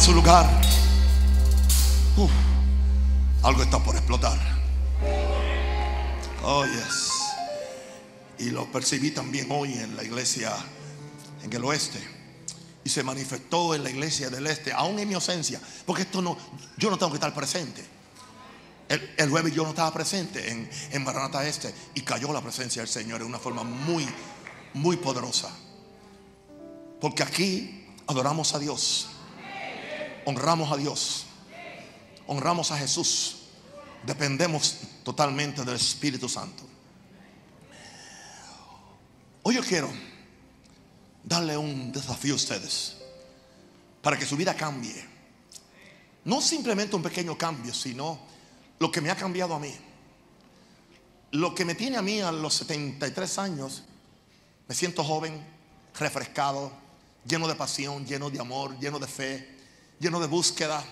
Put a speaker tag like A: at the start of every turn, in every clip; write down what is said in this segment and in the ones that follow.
A: su lugar. Algo está por explotar. Oh, yes. Y lo percibí también hoy en la iglesia en el oeste. Y se manifestó en la iglesia del este, aún en mi ausencia. Porque esto no, yo no tengo que estar presente. El, el jueves yo no estaba presente en, en Maranata Este. Y cayó la presencia del Señor en una forma muy, muy poderosa. Porque aquí adoramos a Dios. Honramos a Dios. Honramos a Jesús. Dependemos totalmente del Espíritu Santo. Hoy yo quiero darle un desafío a ustedes para que su vida cambie. No simplemente un pequeño cambio, sino lo que me ha cambiado a mí. Lo que me tiene a mí a los 73 años, me siento joven, refrescado, lleno de pasión, lleno de amor, lleno de fe, lleno de búsqueda,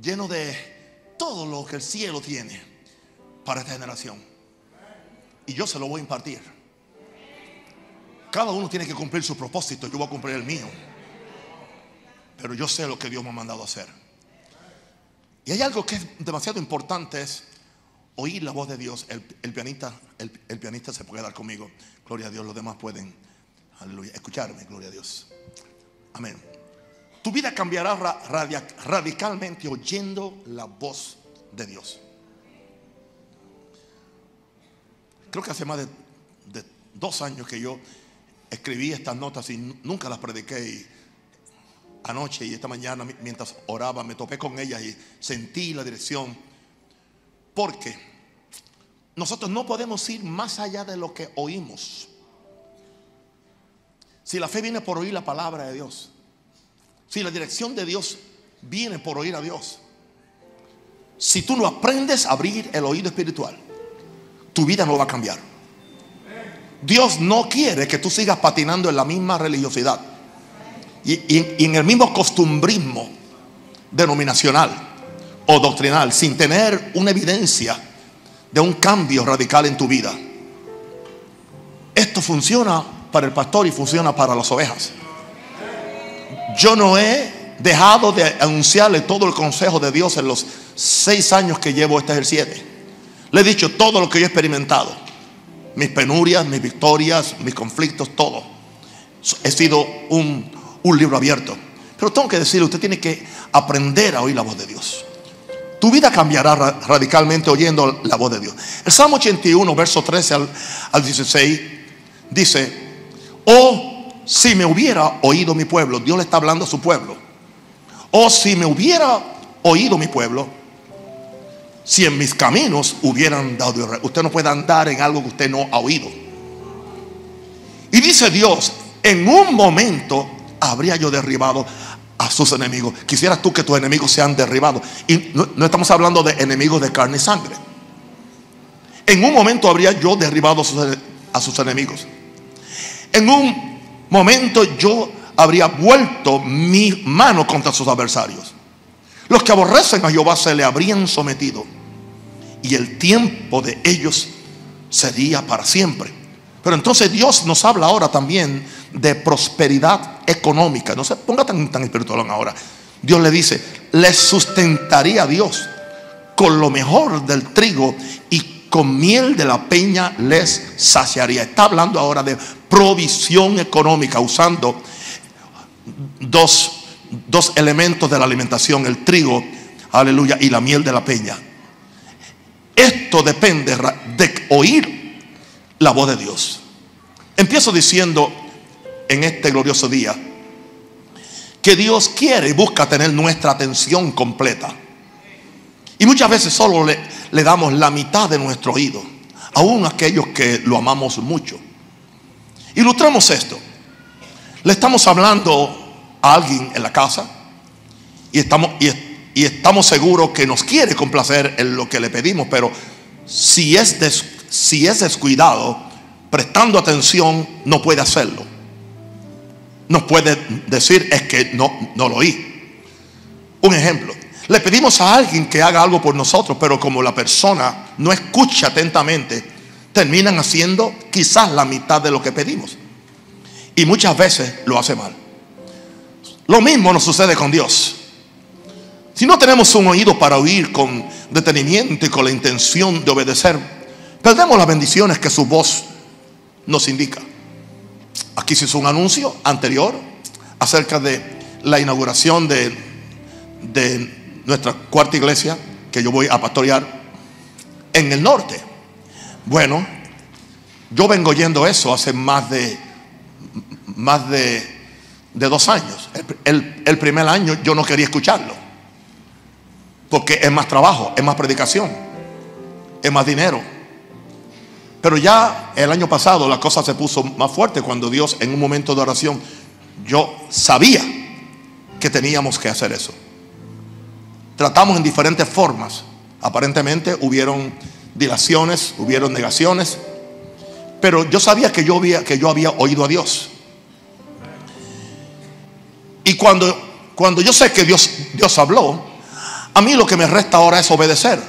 A: lleno de todo lo que el cielo tiene para esta generación. Y yo se lo voy a impartir. Cada uno tiene que cumplir su propósito, yo voy a cumplir el mío. Pero yo sé lo que Dios me ha mandado a hacer. Y hay algo que es demasiado importante, es oír la voz de Dios. El, pianista, el, el pianista se puede dar conmigo. Gloria a Dios, los demás pueden. Aleluya. Escucharme, gloria a Dios. Amén. Tu vida cambiará radicalmente oyendo la voz de Dios. Creo que hace más de, dos años que yo escribí estas notas y nu- nunca las prediqué. Anoche y esta mañana mi- mientras oraba me topé con ellas y sentí la dirección. Porque nosotros no podemos ir más allá de lo que oímos. Si la fe viene por oír la palabra de Dios, si la dirección de Dios viene por oír a Dios, si tú no aprendes a abrir el oído espiritual, tu vida no va a cambiar. Dios no quiere que tú sigas patinando en la misma religiosidad y, y- en el mismo costumbrismo denominacional o doctrinal sin tener una evidencia de un cambio radical en tu vida. Esto funciona para el pastor y funciona para las ovejas. Yo no he dejado de anunciarle todo el consejo de Dios en los seis años que llevo este el siete. Le he dicho todo lo que yo he experimentado. Mis penurias, mis victorias, mis conflictos, todo. He sido un, libro abierto. Pero tengo que decirle, usted tiene que aprender a oír la voz de Dios. Tu vida cambiará ra- radicalmente oyendo la voz de Dios. El Salmo 81, verso 13 al, al 16, dice, oh, si me hubiera oído mi pueblo, Dios le está hablando a su pueblo. Oh, si me hubiera oído mi pueblo, si en mis caminos hubieran dado. Usted no puede andar en algo que usted no ha oído. Y dice Dios, en un momento habría yo derribado a sus enemigos. Quisieras tú que tus enemigos sean derribados. Y no, no estamos hablando de enemigos de carne y sangre. En un momento habría yo derribado a sus, a sus enemigos. En un momento yo habría vuelto mi mano contra sus adversarios. Los que aborrecen a Jehová se le habrían sometido. Y el tiempo de ellos sería para siempre. Pero entonces Dios nos habla ahora también de prosperidad económica. No se ponga tan, tan espiritual ahora. Dios le dice, les sustentaría a Dios con lo mejor del trigo y con miel de la peña les saciaría. Está hablando ahora de provisión económica usando dos, dos elementos de la alimentación, el trigo, aleluya, y la miel de la peña. Esto depende de oír la voz de Dios. Empiezo diciendo en este glorioso día que Dios quiere y busca tener nuestra atención completa. Y muchas veces solo le, le damos la mitad de nuestro oído, aún aquellos que lo amamos mucho. Ilustramos esto. Le estamos hablando a alguien en la casa y estamos, y, estamos seguros que nos quiere complacer en lo que le pedimos, pero si es, des- si es descuidado, prestando atención, no puede hacerlo. Nos puede decir es que no, no lo oí. Un ejemplo. Le pedimos a alguien que haga algo por nosotros, pero como la persona no escucha atentamente, terminan haciendo quizás la mitad de lo que pedimos. Y muchas veces lo hace mal. Lo mismo nos sucede con Dios. Si no tenemos un oído para oír con detenimiento y con la intención de obedecer, perdemos las bendiciones que su voz nos indica. Aquí se hizo un anuncio anterior acerca de la inauguración de, de nuestra cuarta iglesia que yo voy a pastorear en el norte. Bueno, yo vengo oyendo eso hace más de más de, de dos años. El, el primer año yo no quería escucharlo. Porque es más trabajo, es más predicación, es más dinero. Pero ya el año pasado la cosa se puso más fuerte cuando Dios en un momento de oración, yo sabía que teníamos que hacer eso. Tratamos en diferentes formas. Aparentemente hubieron dilaciones, hubieron negaciones, pero yo sabía que yo había, que yo había oído a Dios. Y cuando, cuando yo sé que Dios, Dios habló, a mí lo que me resta ahora es obedecer.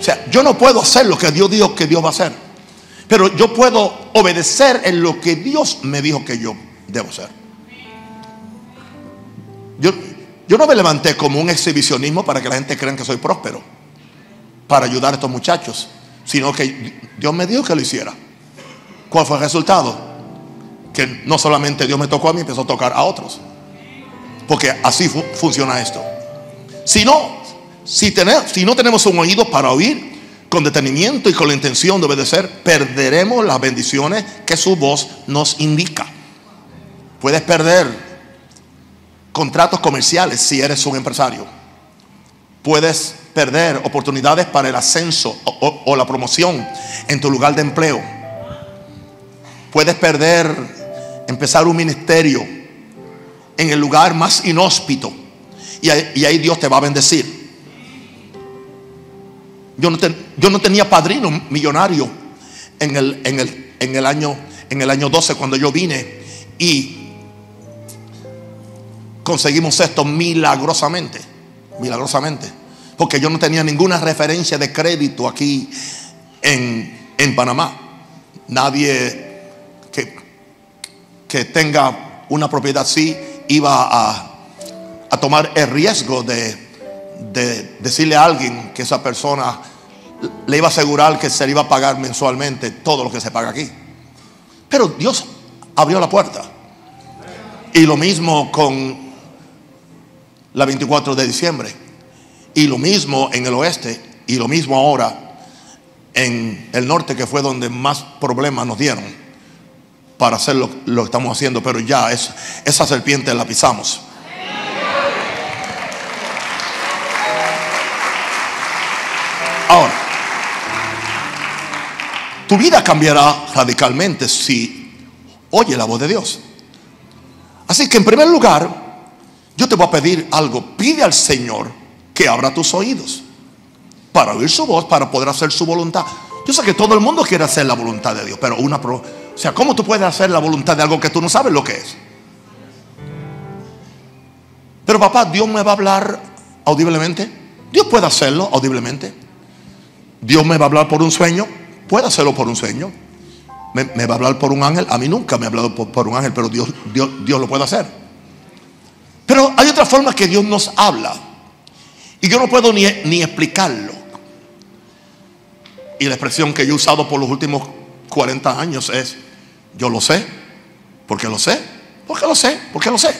A: O sea, yo no puedo hacer lo que Dios dijo que Dios va a hacer. Pero yo puedo obedecer en lo que Dios me dijo que yo debo hacer. Yo, yo no me levanté como un exhibicionismo para que la gente crea que soy próspero. Para ayudar a estos muchachos. Sino que Dios me dijo que lo hiciera. ¿Cuál fue el resultado? Que no solamente Dios me tocó a mí, empezó a tocar a otros. Porque así funciona esto. Si no, si, si no tenemos un oído para oír con detenimiento y con la intención de obedecer, perderemos las bendiciones que su voz nos indica. Puedes perder contratos comerciales si eres un empresario. Puedes perder oportunidades para el ascenso o, la promoción en tu lugar de empleo. Puedes perder empezar un ministerio en el lugar más inhóspito y ahí, Dios te va a bendecir. Yo no, tenía padrino millonario en, el año, en el año 12 cuando yo vine y conseguimos esto milagrosamente, milagrosamente, porque yo no tenía ninguna referencia de crédito aquí en, en Panamá. Nadie que, que tenga una propiedad así iba a a tomar el riesgo de, decirle a alguien que esa persona le iba a asegurar que se le iba a pagar mensualmente todo lo que se paga aquí. Pero Dios abrió la puerta. Y lo mismo con la 24 de diciembre. Y lo mismo en el oeste. Y lo mismo ahora en el norte, que fue donde más problemas nos dieron para hacer lo, que estamos haciendo. Pero ya es, esa serpiente la pisamos. Ahora, tu vida cambiará radicalmente si oye la voz de Dios. Así que en primer lugar, yo te voy a pedir algo. Pide al Señor que abra tus oídos para oír su voz, para poder hacer su voluntad. Yo sé que todo el mundo quiere hacer la voluntad de Dios, pero una... O sea, ¿cómo tú puedes hacer la voluntad de algo que tú no sabes lo que es? Pero papá, Dios me va a hablar audiblemente. Dios puede hacerlo audiblemente. Dios me va a hablar por un sueño, puede hacerlo por un sueño. Me, va a hablar por un ángel. A mí nunca me ha hablado por, un ángel, pero Dios, Dios, Dios lo puede hacer. Pero hay otra forma que Dios nos habla. Y yo no puedo ni, ni explicarlo. Y la expresión que yo he usado por los últimos 40 años es, yo lo sé, porque lo sé, porque lo sé, porque lo sé.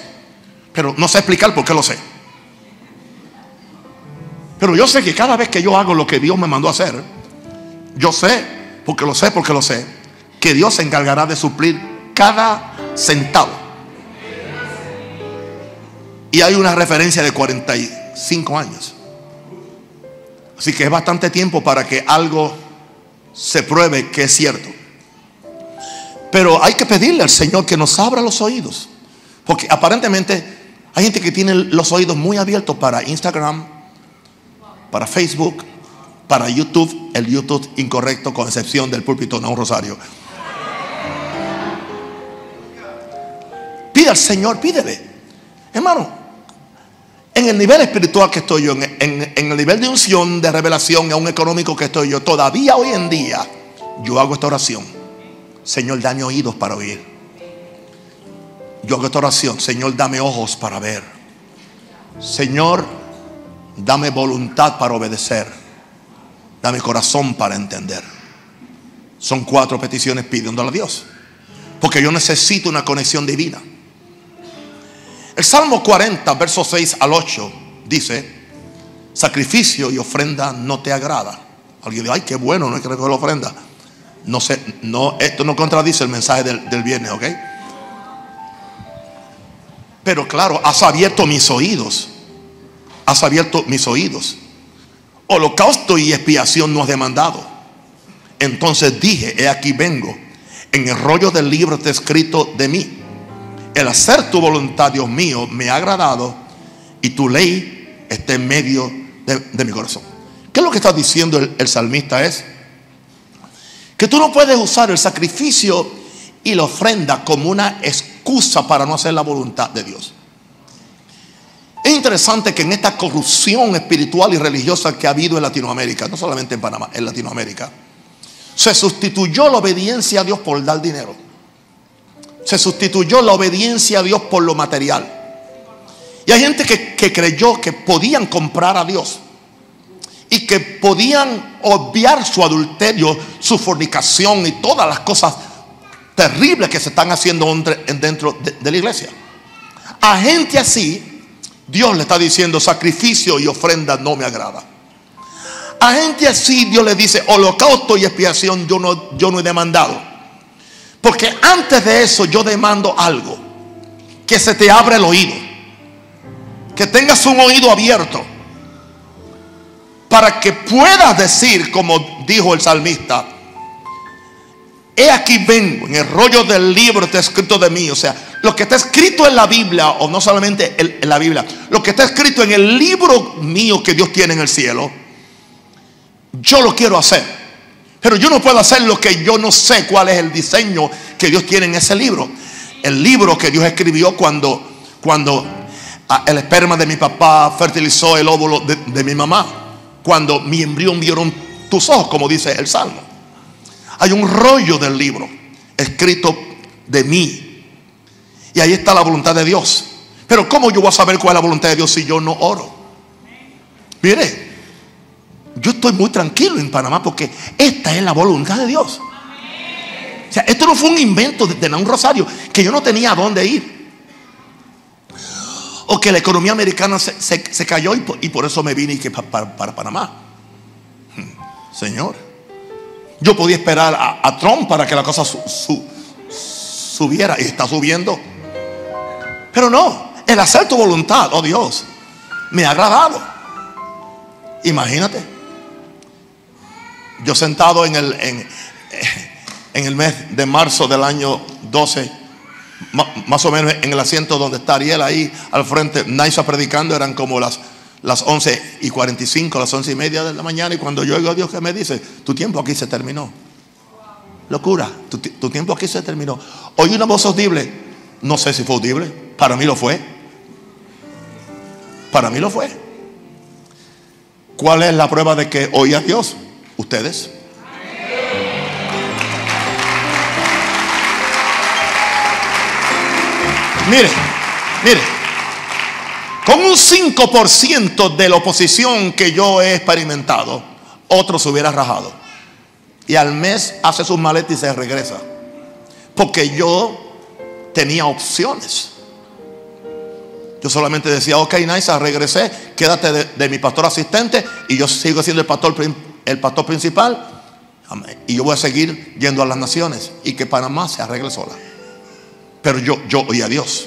A: Pero no sé explicar por qué lo sé. Pero yo sé que cada vez que yo hago lo que Dios me mandó a hacer, yo sé, porque lo sé, porque lo sé, que Dios se encargará de suplir cada centavo. Y hay una referencia de 45 años. Así que es bastante tiempo para que algo se pruebe que es cierto. Pero hay que pedirle al Señor que nos abra los oídos. Porque aparentemente hay gente que tiene los oídos muy abiertos para Instagram, para Facebook, para YouTube, el YouTube incorrecto con excepción del púlpito, no un rosario. Pide al Señor, pídele. Hermano, en el nivel espiritual que estoy yo, en, el nivel de unción, de revelación, un económico que estoy yo, todavía hoy en día, yo hago esta oración. Señor, dame oídos para oír. yo hago esta oración. Señor, dame ojos para ver. Señor, dame voluntad para obedecer. Dame corazón para entender. Son cuatro peticiones pidiéndole a Dios. Porque yo necesito una conexión divina. El Salmo 40, versos 6 al 8, dice, sacrificio y ofrenda no te agrada. Alguien dice, ay, qué bueno, no hay que recoger la ofrenda. No sé, no, esto no contradice el mensaje del, del viernes, ¿ok? Pero claro, has abierto mis oídos. Has abierto mis oídos. Holocausto y expiación no has demandado. Entonces dije, he aquí vengo. En el rollo del libro está escrito de mí. El hacer tu voluntad, Dios mío, me ha agradado y tu ley está en medio de, mi corazón. ¿Qué es lo que está diciendo el, el salmista? Es que tú no puedes usar el sacrificio y la ofrenda como una excusa para no hacer la voluntad de Dios. Es interesante que en esta corrupción espiritual y religiosa que ha habido en Latinoamérica, no solamente en Panamá, en Latinoamérica, se sustituyó la obediencia a Dios por dar dinero. Se sustituyó la obediencia a Dios por lo material. Y hay gente que, creyó que podían comprar a Dios y que podían obviar su adulterio, su fornicación y todas las cosas terribles que se están haciendo dentro de, de la iglesia. A gente así, Dios le está diciendo sacrificio y ofrenda no me agrada. A gente así Dios le dice, holocausto y expiación yo no, yo no he demandado. Porque antes de eso yo demando algo. Que se te abra el oído. Que tengas un oído abierto. Para que puedas decir, como dijo el salmista, he aquí vengo, en el rollo del libro está escrito de mí. O sea, lo que está escrito en la Biblia, o no solamente en la Biblia, lo que está escrito en el libro mío que Dios tiene en el cielo yo lo quiero hacer. Pero yo no puedo hacer lo que yo no sé cuál es el diseño que Dios tiene en ese libro. El libro que Dios escribió cuando, cuando ah, el esperma de mi papá fertilizó el óvulo de, mi mamá. Cuando mi embrión vieron tus ojos, como dice el Salmo. Hay un rollo del libro escrito de mí. Y ahí está la voluntad de Dios. Pero ¿cómo yo voy a saber cuál es la voluntad de Dios si yo no oro? Mire, yo estoy muy tranquilo en Panamá porque esta es la voluntad de Dios. O sea, esto no fue un invento de, un rosario que yo no tenía a dónde ir. O que la economía americana se, cayó y por, eso me vine y que para, Panamá. Hmm, señor, yo podía esperar a, Trump para que la cosa subiera y está subiendo. Pero no, el hacer tu voluntad, oh Dios, me ha agradado. Imagínate yo sentado en el, en, el mes de marzo del año 12, más o menos en el asiento donde está Ariel ahí al frente, Naisa predicando, eran como las, las 11 y 45, las 11 y media de la mañana. Y cuando yo oigo a Dios que me dice, tu tiempo aquí se terminó. Locura, tu, tu tiempo aquí se terminó. Oí una voz audible, no sé si fue audible, para mí lo fue. Para mí lo fue. ¿Cuál es la prueba de que oí a Dios? ¿Ustedes? Mire, mire, con un 5% de la oposición que yo he experimentado, otro se hubiera rajado. Y al mes hace sus maletas y se regresa. Porque yo tenía opciones. Yo solamente decía, ok, nice, regresé, quédate de, de, mi pastor asistente y yo sigo siendo el pastor el pastor principal. Y yo voy a seguir yendo a las naciones y que Panamá se arregle sola. Pero yo, yo oí a Dios.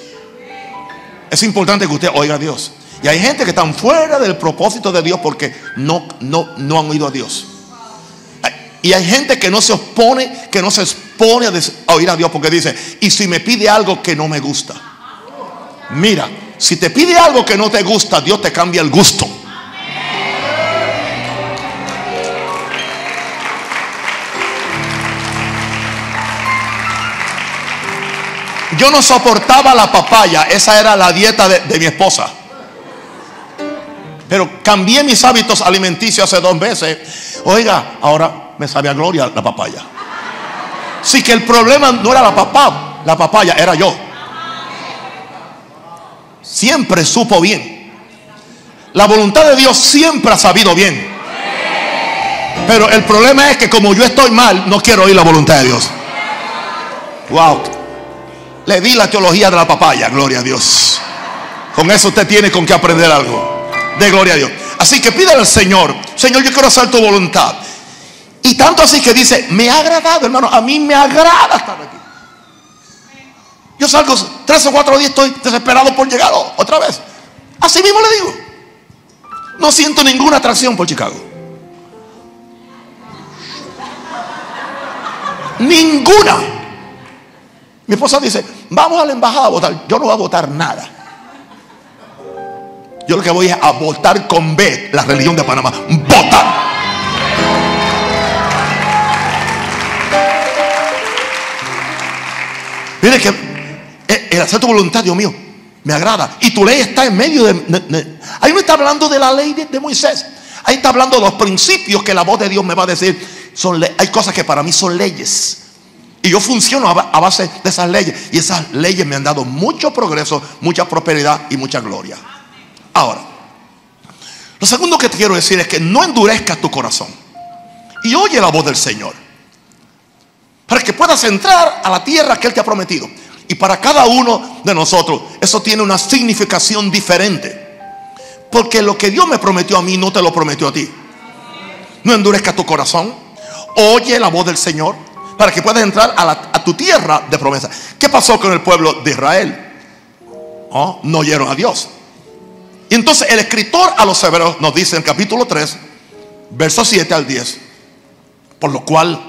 A: Es importante que usted oiga a Dios. Y hay gente que están fuera del propósito de Dios porque no, no, no han oído a Dios. Y hay gente que no se opone, que no se expone a, oír a Dios porque dice, y si me pide algo que no me gusta. Mira, si te pide algo que no te gusta, Dios te cambia el gusto. Yo no soportaba la papaya, esa era la dieta de, mi esposa. Pero cambié mis hábitos alimenticios hace dos meses. Oiga, ahora me sabe a gloria la papaya. Sí que el problema no era la papá, la papaya era yo. siempre supo bien. La voluntad de Dios siempre ha sabido bien. Pero el problema es que como yo estoy mal, no quiero oír la voluntad de Dios. Wow. Le di la teología de la papaya, gloria a Dios. Con eso usted tiene con que aprender algo. De gloria a Dios. Así que pídale al Señor, Señor, yo quiero hacer tu voluntad. Y tanto así que dice, me ha agradado, hermano, a mí me agrada estar aquí. Yo salgo tres o cuatro días, estoy desesperado por llegar otra vez. Así mismo le digo. No siento ninguna atracción por Chicago. Ninguna. Mi esposa dice, vamos a la embajada a votar. Yo no voy a votar nada. Yo lo que voy es a votar con B, la religión de Panamá. Votar. Mire que eh, el hacer tu voluntad, Dios mío, me agrada. Y tu ley está en medio de... ahí no está hablando de la ley de, Moisés. Ahí está hablando de los principios que la voz de Dios me va a decir. Son hay cosas que para mí son leyes. Y yo funciono a base de esas leyes. Y esas leyes me han dado mucho progreso, mucha prosperidad y mucha gloria. Ahora, lo segundo que te quiero decir es que no endurezcas tu corazón. Y oye la voz del Señor para que puedas entrar a la tierra que Él te ha prometido. Y para cada uno de nosotros eso tiene una significación diferente. Porque lo que Dios me prometió a mí no te lo prometió a ti. No endurezca tu corazón. Oye la voz del Señor para que puedas entrar a, tu tierra de promesa. ¿Qué pasó con el pueblo de Israel? Oh, no oyeron a Dios. Y entonces el escritor a los hebreos nos dice en capítulo 3, versos 7 al 10, por lo cual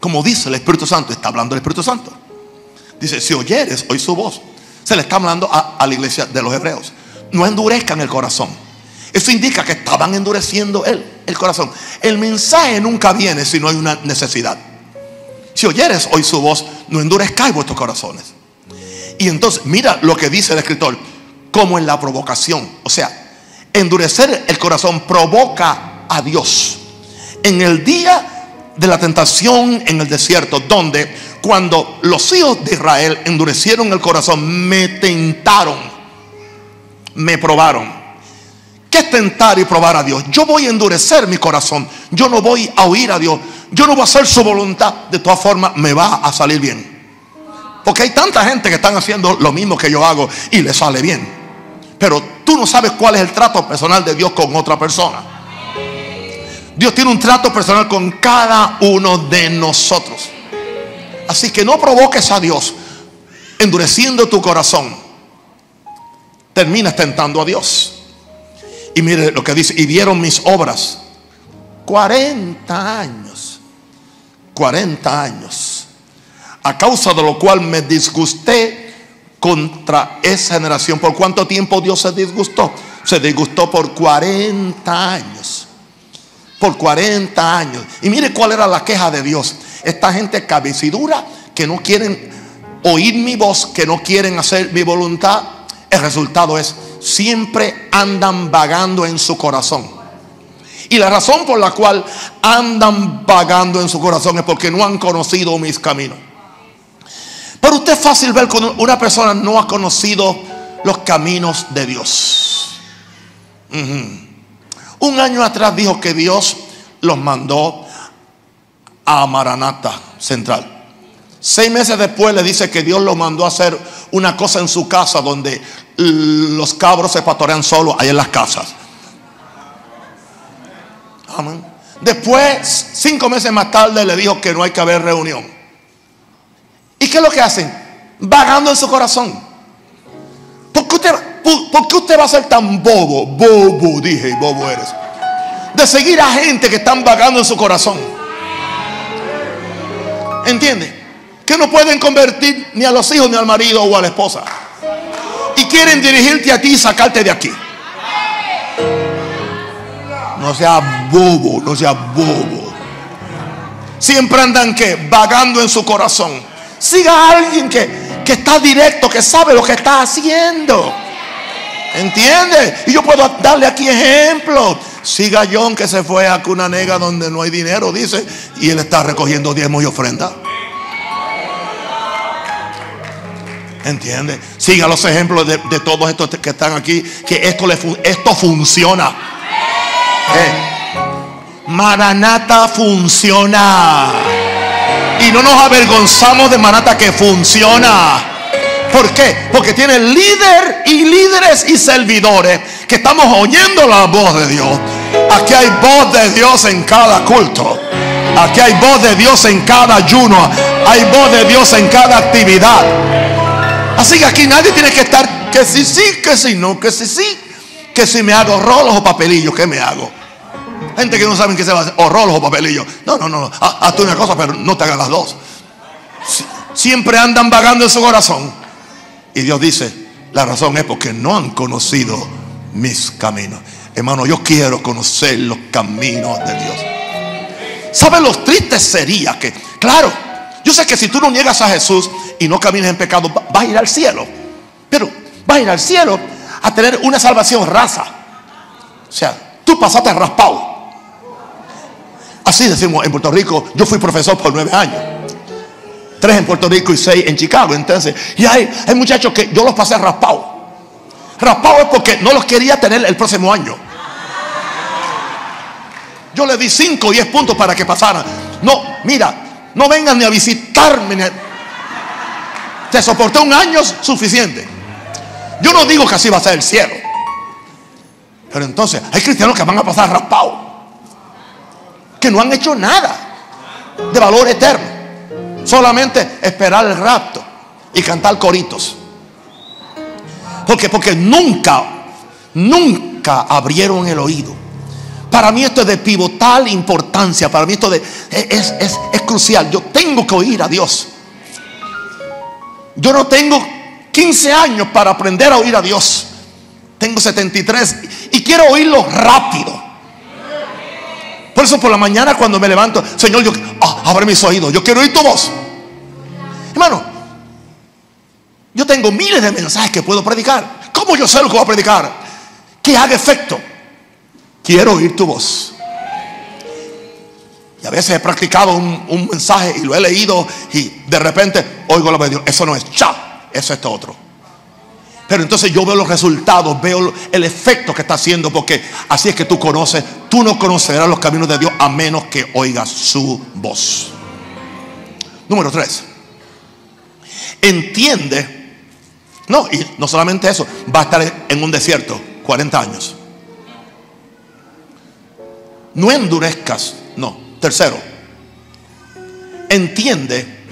A: como dice el Espíritu Santo, está hablando el Espíritu Santo. Dice, si oyeres, oí su voz. Se le está hablando a, la iglesia de los hebreos. No endurezcan el corazón. Eso indica que estaban endureciendo el, el corazón. El mensaje nunca viene si no hay una necesidad. Si oyeres hoy su voz, no endurezcáis vuestros corazones. Y entonces, mira lo que dice el escritor, como en la provocación. O sea, endurecer el corazón provoca a Dios. En el día de la tentación en el desierto, donde cuando los hijos de Israel endurecieron el corazón, me tentaron, me probaron. ¿Qué es tentar y probar a Dios? Yo voy a endurecer mi corazón, yo no voy a oír a Dios, yo no voy a hacer su voluntad, de todas formas me va a salir bien. Porque hay tanta gente que están haciendo lo mismo que yo hago y le sale bien. Pero tú no sabes cuál es el trato personal de Dios con otra persona. Dios tiene un trato personal con cada uno de nosotros. Así que no provoques a Dios endureciendo tu corazón. Terminas tentando a Dios. Y mire lo que dice, y vieron mis obras. 40 años. 40 años. A causa de lo cual me disgusté contra esa generación. ¿Por cuánto tiempo Dios se disgustó? Se disgustó por 40 años por 40 años. Y mire cuál era la queja de Dios. Esta gente cabecidura que no quieren oír mi voz, que no quieren hacer mi voluntad. El resultado es, siempre andan vagando en su corazón. Y la razón por la cual andan vagando en su corazón es porque no han conocido mis caminos. Pero usted es fácil ver cuando una persona no ha conocido los caminos de Dios. Un año atrás dijo que Dios los mandó a Maranata Central. Seis meses después le dice que Dios los mandó a hacer una cosa en su casa donde los cabros se pastorean solos ahí en las casas. Después, cinco meses más tarde, le dijo que no hay que haber reunión. ¿Y qué es lo que hacen? Vagando en su corazón. ¿Por qué usted, ¿Por qué usted va a ser tan bobo? Bobo, dije, y bobo eres. De seguir a gente que están vagando en su corazón. ¿Entiende? Que no pueden convertir ni a los hijos, ni al marido o a la esposa. Y quieren dirigirte a ti y sacarte de aquí. No sea bobo, no sea bobo. Siempre andan que vagando en su corazón. Siga a alguien que, que está directo, que sabe lo que está haciendo. ¿Entiende? Y yo puedo darle aquí ejemplos. Siga John que se fue a Cuna Nega donde no hay dinero, dice, y él está recogiendo diezmos y ofrenda. ¿Entiende? Siga los ejemplos de, todos estos que están aquí, que esto, le, esto funciona. Eh, Maranata funciona. Y no nos avergonzamos de Maranata que funciona. ¿Por qué? Porque tiene líder y líderes y servidores que estamos oyendo la voz de Dios. Aquí hay voz de Dios en cada culto. Aquí hay voz de Dios en cada ayuno. Hay voz de Dios en cada actividad. Así que aquí nadie tiene que estar que si sí, que si no, que si sí, que si me hago rolos o papelillos, ¿qué me hago? Gente que no saben qué se va a hacer, o rolos o papelillos. No, no, no, hazte una cosa, pero no te hagas las dos. Siempre andan vagando en su corazón. Y Dios dice, la razón es porque no han conocido mis caminos. Hermano, yo quiero conocer los caminos de Dios. ¿Saben lo triste sería que, claro, yo sé que si tú no niegas a Jesús y no caminas en pecado, vas a ir al cielo. Pero vas a ir al cielo a tener una salvación raza. O sea, tú pasaste raspado. Así decimos en Puerto Rico, yo fui profesor por nueve años. Tres en Puerto Rico y seis en Chicago. Entonces, y hay, hay muchachos que yo los pasé raspado. Raspado es porque no los quería tener el próximo año. Yo le di cinco o diez puntos para que pasaran. No, mira, no vengan ni a visitarme. Te soporté un año suficiente. Yo no digo que así va a ser el cielo. Pero entonces hay cristianos que van a pasar raspados. Que no han hecho nada de valor eterno. Solamente esperar el rapto y cantar coritos. Porque, porque nunca, nunca abrieron el oído para mí esto es de pivotal importancia. Para mí esto de, es, es, crucial. Yo tengo que oír a Dios. Yo no tengo 15 años para aprender a oír a Dios. Tengo 73 y quiero oírlo rápido. Por eso por la mañana cuando me levanto, Señor, yo ah, abre mis oídos. Yo quiero oír tu voz. Hermano, yo tengo miles de mensajes que puedo predicar. ¿Cómo yo sé lo que voy a predicar? Que haga efecto. Quiero oír tu voz. Y a veces he practicado un, mensaje y lo he leído y de repente oigo la voz de Dios. Eso no es cha, eso es esto otro. Pero entonces yo veo los resultados, veo el efecto que está haciendo, porque así es que tú conoces, tú no conocerás los caminos de Dios a menos que oigas su voz. Número tres, entiende, no, y no solamente eso, va a estar en un desierto 40 años. No endurezcas. No. Tercero, entiende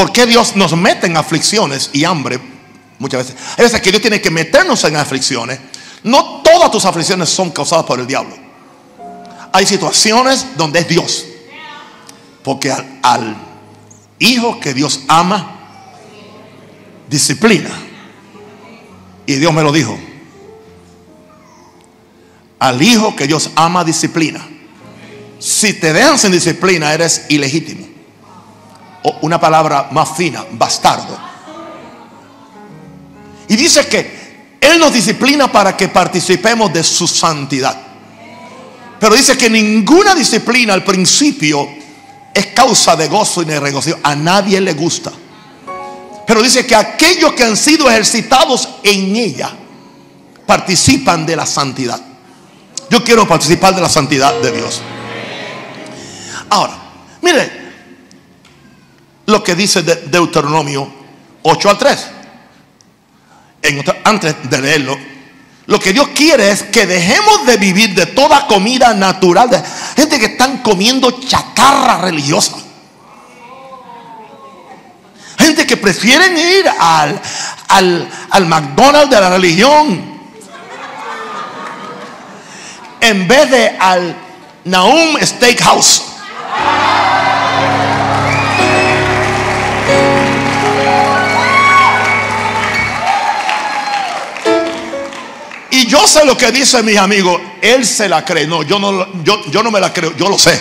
A: por qué Dios nos mete en aflicciones y hambre muchas veces. Hay veces que Dios tiene que meternos en aflicciones. No todas tus aflicciones son causadas por el diablo. Hay situaciones donde es Dios. Porque al, al hijo que Dios ama, disciplina. Y Dios me lo dijo al hijo que Dios ama disciplina. Si te dejan sin disciplina, eres ilegítimo. Una palabra más fina, bastardo. Y dice que Él nos disciplina para que participemos de su santidad. Pero dice que ninguna disciplina al principio es causa de gozo y de regocijo. A nadie le gusta. Pero dice que aquellos que han sido ejercitados en ella participan de la santidad. Yo quiero participar de la santidad de Dios. Ahora, mire lo que dice Deuteronomio 8 al 3. antes de leerlo, lo que Dios quiere es que dejemos de vivir de toda comida natural. De gente que están comiendo chatarra religiosa. Gente que prefieren ir al, al, al McDonald's de la religión en vez de al Naum Steakhouse. Yo sé lo que dice mis amigos. Él se la cree. No, yo no, yo, yo no me la creo. Yo lo sé.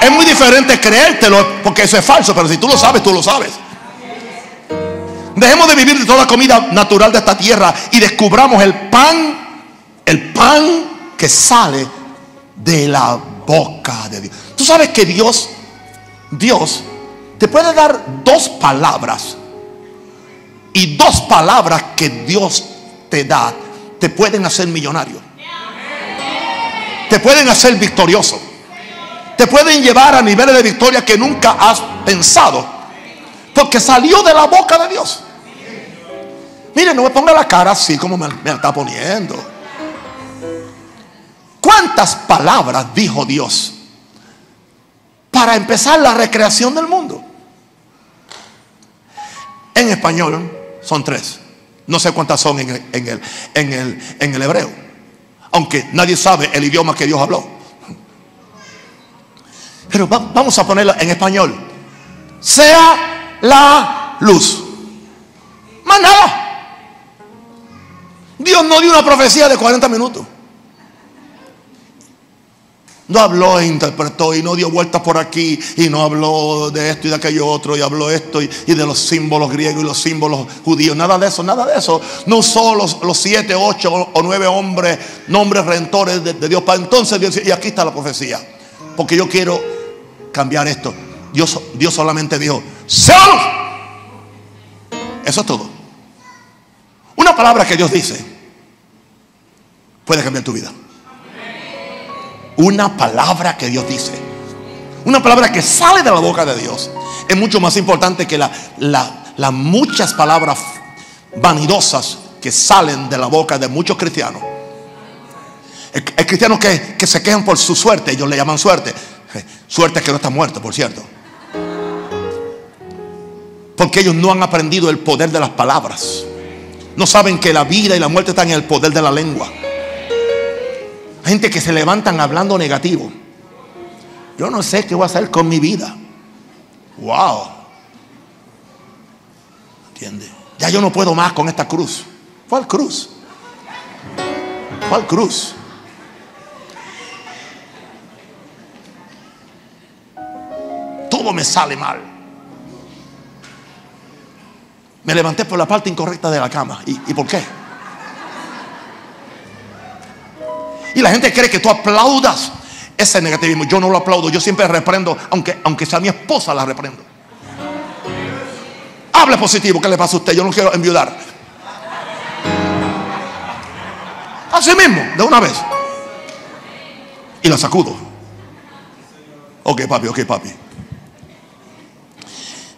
A: Es muy diferente creértelo porque eso es falso. Pero si tú lo sabes, tú lo sabes. Dejemos de vivir de toda comida natural de esta tierra y descubramos el pan el pan que sale de la boca de Dios. Tú sabes que Dios, Dios te puede dar dos palabras Y dos palabras que Dios te da te pueden hacer millonario. Te pueden hacer victorioso. Te pueden llevar a niveles de victoria que nunca has pensado. Porque salió de la boca de Dios. Mire, no me ponga la cara así como me, está poniendo. ¿Cuántas palabras dijo Dios para empezar la recreación del mundo? En español son tres. No sé cuántas son en el, en el, en el, en el hebreo. Aunque nadie sabe el idioma que Dios habló. Pero va- vamos a ponerlo en español. Sea la luz. Más nada. Dios no dio una profecía de 40 minutos. No habló e interpretó y no dio vueltas por aquí y no habló de esto y de aquello otro y habló esto y, de los símbolos griegos y los símbolos judíos. Nada de eso, nada de eso. No usó los, siete, ocho o, nueve hombres, nombres redentores de, Dios. Para entonces Dios y aquí está la profecía. Porque yo quiero cambiar esto. Dios, Dios solamente dijo, "Sea la luz". Eso es todo. Una palabra que Dios dice puede cambiar tu vida. Una palabra que Dios dice. Una palabra que sale de la boca de Dios. Es mucho más importante que la- la- las muchas palabras vanidosas que salen de la boca de muchos cristianos. Hay cristianos que, que se quejan por su suerte, ellos le llaman suerte. Suerte que no está muerto, por cierto. Porque ellos no han aprendido el poder de las palabras. No saben que la vida y la muerte están en el poder de la lengua. Gente que se levantan hablando negativo. Yo no sé qué voy a hacer con mi vida. Wow. ¿Entiende? Ya yo no puedo más con esta cruz. ¿Cuál cruz? ¿Cuál cruz? Todo me sale mal. Me levanté por la parte incorrecta de la cama. ¿Y, y por qué? Y la gente cree que tú aplaudas ese negativismo. Yo no lo aplaudo. Yo siempre reprendo, aunque, aunque sea mi esposa, la reprendo. Hable positivo. ¿Qué le pasa a usted? Yo no quiero enviudar. Así mismo, de una vez. Y la sacudo. Ok, papi, ok, papi.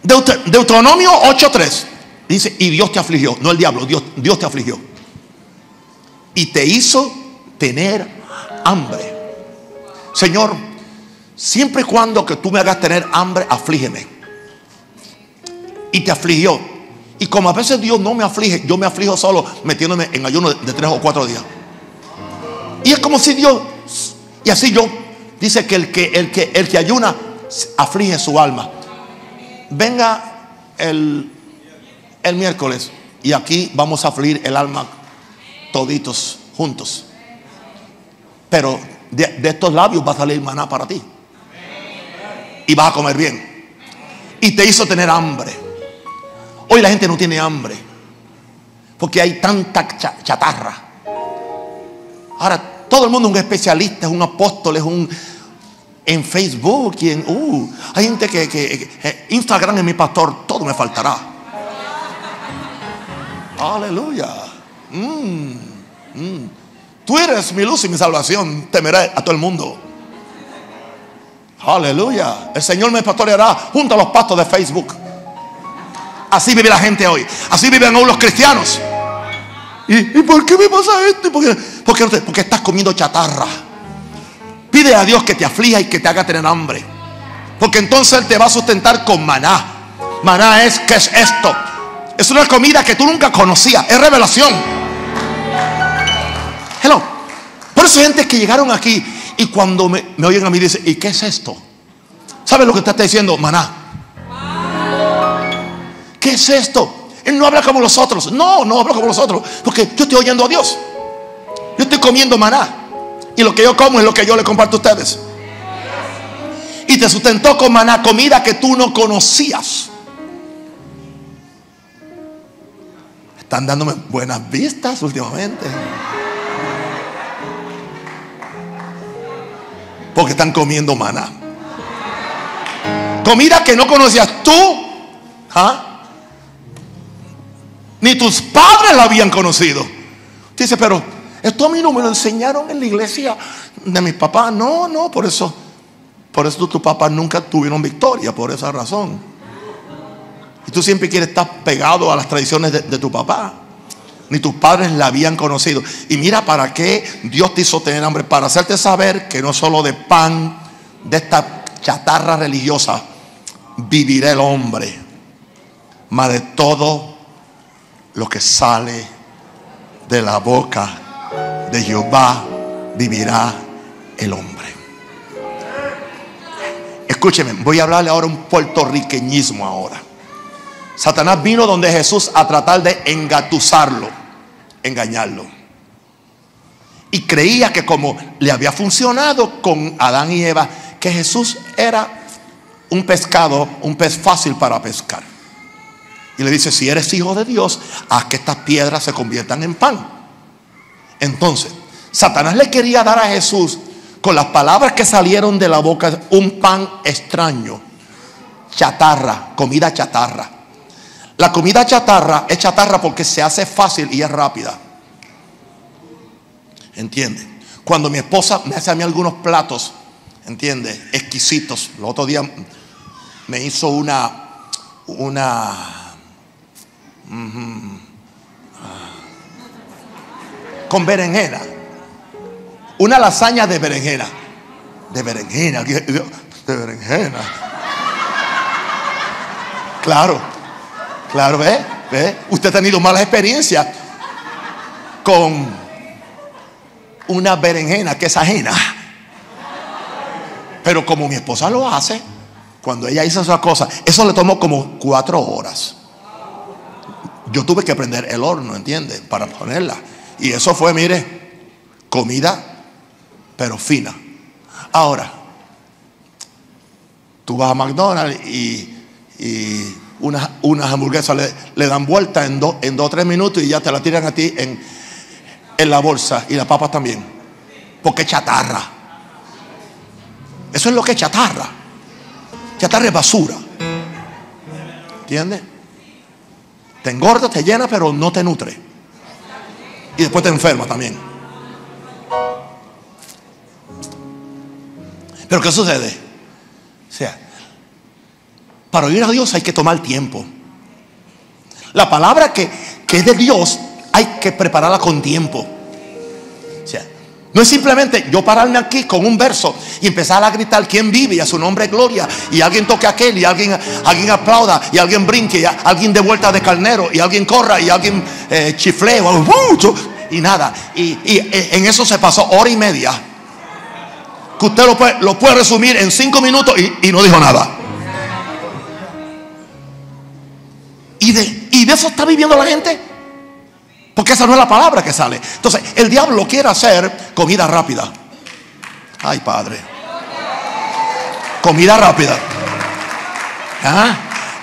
A: Deut- Deuteronomio 8:3 dice: Y Dios te afligió, no el diablo, Dios, Dios te afligió. Y te hizo tener hambre. Señor, siempre y cuando que tú me hagas tener hambre, aflígeme. Y te afligió. Y como a veces Dios no me aflige, yo me aflijo solo metiéndome en ayuno de tres o cuatro días. Y es como si Dios, y así yo, dice que el que, el que, el que ayuna aflige su alma. Venga el, el miércoles y aquí vamos a afligir el alma toditos juntos. Pero de, estos labios va a salir maná para ti. Y vas a comer bien. Y te hizo tener hambre. Hoy la gente no tiene hambre. Porque hay tanta cha- chatarra. Ahora, todo el mundo es un especialista, es un apóstol, es un... En Facebook y en... Uh, hay gente que- Instagram es mi pastor, todo me faltará. Aleluya. Mm, mm. Tú eres mi luz y mi salvación. Temeré a todo el mundo. Aleluya. El Señor me pastoreará junto a los pastos de Facebook. Así vive la gente hoy. Así viven hoy los cristianos. ¿Y, y por qué me pasa esto? ¿Y por qué? ¿Por qué no te- porque estás comiendo chatarra. Pide a Dios que te aflija y que te haga tener hambre. Porque entonces Él te va a sustentar con maná. Maná es, ¿qué es esto? Es una comida que tú nunca conocías. Es revelación. Hello. Por eso hay gente que llegaron aquí y cuando me, oyen a mí dicen, ¿y qué es esto? ¿Sabes lo que está diciendo? Maná. ¿Qué es esto? Él no habla como los otros. No, no habla como los otros. Porque yo estoy oyendo a Dios. Yo estoy comiendo maná. Y lo que yo como es lo que yo le comparto a ustedes. Y te sustentó con maná, comida que tú no conocías. Están dándome buenas vistas últimamente. Porque están comiendo maná. Comida que no conocías tú. ¿ah? Ni tus padres la habían conocido. Dice, pero esto a mí no me lo enseñaron en la iglesia de mis papás. No, no, por eso, por eso tus papás nunca tuvieron victoria, por esa razón. Y tú siempre quieres estar pegado a las tradiciones de, de tu papá ni tus padres la habían conocido. Y mira para qué Dios te hizo tener hambre, para hacerte saber que no solo de pan, de esta chatarra religiosa, vivirá el hombre, mas de todo lo que sale de la boca de Jehová vivirá el hombre. Escúcheme, voy a hablarle ahora un puertorriqueñismo ahora. Satanás vino donde Jesús a tratar de engatusarlo engañarlo. Y creía que como le había funcionado con Adán y Eva, que Jesús era un pescado, un pez fácil para pescar. Y le dice, si eres hijo de Dios, haz que estas piedras se conviertan en pan. Entonces, Satanás le quería dar a Jesús, con las palabras que salieron de la boca, un pan extraño, chatarra, comida chatarra. La comida chatarra es chatarra porque se hace fácil y es rápida. ¿Entiende? Cuando mi esposa me hace a mí algunos platos, ¿entiende? Exquisitos. El otro día me hizo una, una, con berenjena. Una lasaña de berenjena. De berenjena, de berenjena. Claro. Claro, ¿ve? ¿ve? Usted ha tenido malas experiencias con una berenjena que es ajena. Pero como mi esposa lo hace, cuando ella hizo esa cosa, eso le tomó como cuatro horas. Yo tuve que prender el horno, ¿entiende? Para ponerla. Y eso fue, mire, comida, pero fina. Ahora, tú vas a McDonald's y, y unas, hamburguesas le, dan vuelta en, dos en o tres minutos y ya te la tiran a ti en, en la bolsa y las papas también. Porque chatarra. Eso es lo que es chatarra. Chatarra es basura. ¿Entiendes? Te engorda, te llena, pero no te nutre. Y después te enferma también. Pero ¿qué sucede? O sea, para oír a Dios hay que tomar tiempo. La palabra que, es de Dios hay que prepararla con tiempo. O no es simplemente yo pararme aquí con un verso y empezar a gritar quién vive y a su nombre gloria y alguien toque aquel y alguien, alguien aplauda y alguien brinque y alguien de vuelta de carnero y alguien corra y alguien eh, chiflea y nada. Y, eh, en eso se pasó hora y media. Que usted lo puede, lo puede resumir en cinco minutos y no dijo nada. Y de, eso está viviendo la gente. Porque esa no es la palabra que sale. Entonces, el diablo quiere hacer comida rápida. Ay, Padre. Comida rápida. ¿Ah?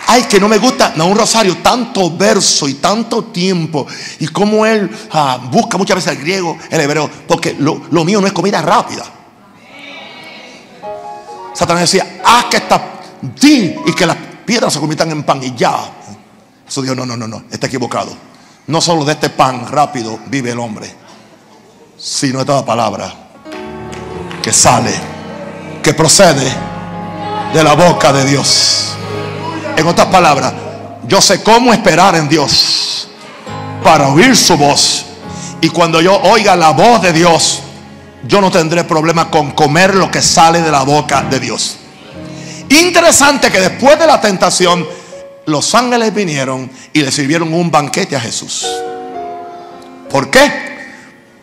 A: Ay, que no me gusta, no, un rosario, tanto verso y tanto tiempo. Y como él ah, busca muchas veces el griego, el hebreo, porque lo, lo, mío no es comida rápida. Satanás decía, haz que esta, di y que las piedras se conviertan en pan y ya. Eso Dios, no, no, no, no, está equivocado. No solo de este pan rápido vive el hombre, sino de toda palabra que sale, que procede de la boca de Dios. En otras palabras, yo sé cómo esperar en Dios para oír su voz. Y cuando yo oiga la voz de Dios, yo no tendré problema con comer lo que sale de la boca de Dios. Interesante que después de la tentación, los ángeles vinieron y le sirvieron un banquete a Jesús. ¿Por qué?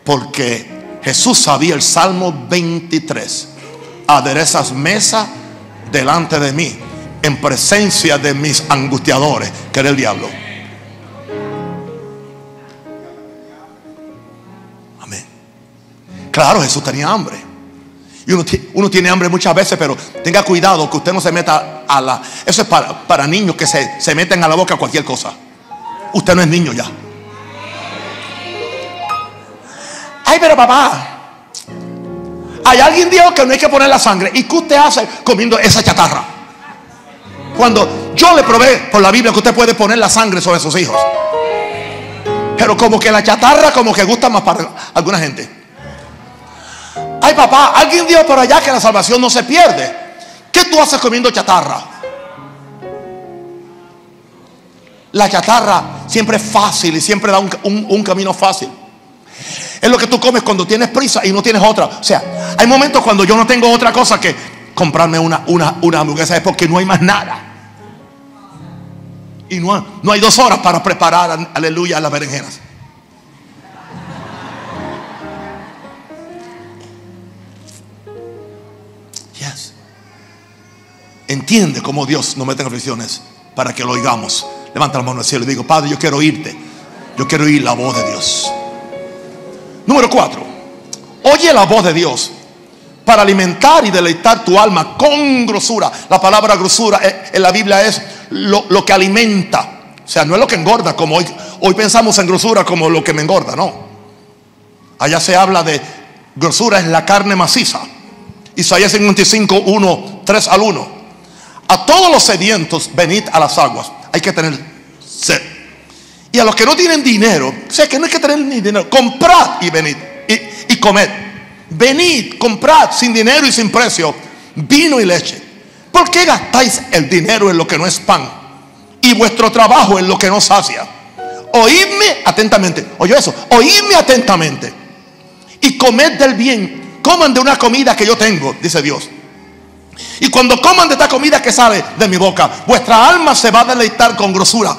A: Porque Jesús sabía el Salmo 23. Aderezas mesa delante de mí, en presencia de mis angustiadores, que era el diablo. Amén. Claro, Jesús tenía hambre. Y uno, tiene hambre muchas veces, pero tenga cuidado que usted no se meta a la... Eso es para, para niños que se, se meten a la boca cualquier cosa. Usted no es niño ya. Ay, pero papá, hay alguien dijo que no hay que poner la sangre. ¿Y qué usted hace comiendo esa chatarra? Cuando yo le probé por la Biblia que usted puede poner la sangre sobre sus hijos. pero como que la chatarra como que gusta más para alguna gente. Ay papá, alguien dijo por allá que la salvación no se pierde. ¿Qué tú haces comiendo chatarra? La chatarra siempre es fácil y siempre da un, camino fácil. Es lo que tú comes cuando tienes prisa y no tienes otra. O sea, hay momentos cuando yo no tengo otra cosa que comprarme una, una, una hamburguesa es porque no hay más nada. Y no, no hay dos horas para preparar, aleluya, las berenjenas. Entiende cómo Dios nos mete en aflicciones para que lo oigamos. Levanta la mano al cielo y digo, Padre, yo quiero oírte. Yo quiero oír la voz de Dios. Número cuatro. Oye la voz de Dios para alimentar y deleitar tu alma con grosura. La palabra grosura eh, en la Biblia es lo, que alimenta. O sea, no es lo que engorda, como hoy, pensamos en grosura como lo que me engorda, no. Allá se habla de grosura es la carne maciza. Isaías 55, 1, 3 al 1. A todos los sedientos, venid a las aguas. Hay que tener sed. Y a los que no tienen dinero, o sea que no hay que tener ni dinero, comprad y venid y, comed. Venid, comprad sin dinero y sin precio vino y leche. ¿Por qué gastáis el dinero en lo que no es pan y vuestro trabajo en lo que no sacia? Oídme atentamente. Oye eso, oídme atentamente y comed del bien. Coman de una comida que yo tengo, dice Dios. Y cuando coman de esta comida que sale de mi boca, vuestra alma se va a deleitar con grosura.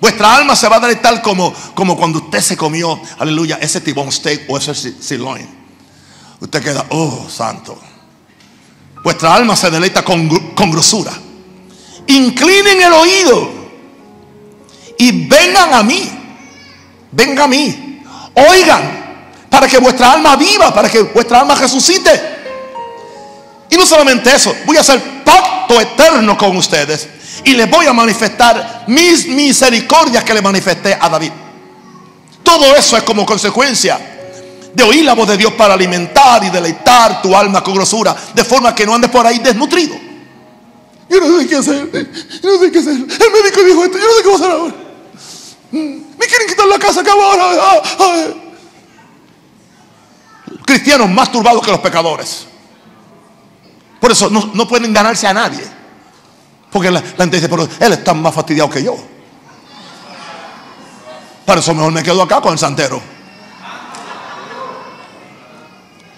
A: Vuestra alma se va a deleitar como, como cuando usted se comió, aleluya, ese tibón steak o ese sirloin. Usted queda, oh, santo. Vuestra alma se deleita con, con grosura. Inclinen el oído y vengan a mí. Vengan a mí. Oigan para que vuestra alma viva, para que vuestra alma resucite. Y no solamente eso, voy a hacer pacto eterno con ustedes y les voy a manifestar mis misericordias que le manifesté a David. Todo eso es como consecuencia de oír la voz de Dios para alimentar y deleitar tu alma con grosura, de forma que no andes por ahí desnutrido. Yo no sé qué hacer, yo no sé qué hacer. El médico dijo esto, yo no sé qué voy a hacer ahora. Mm, me quieren quitar la casa acá ahora. Ah, ah. Cristianos más turbados que los pecadores. Por eso no, pueden ganarse a nadie. Porque la, gente dice, pero él está más fastidiado que yo. Por eso mejor me quedo acá con el santero.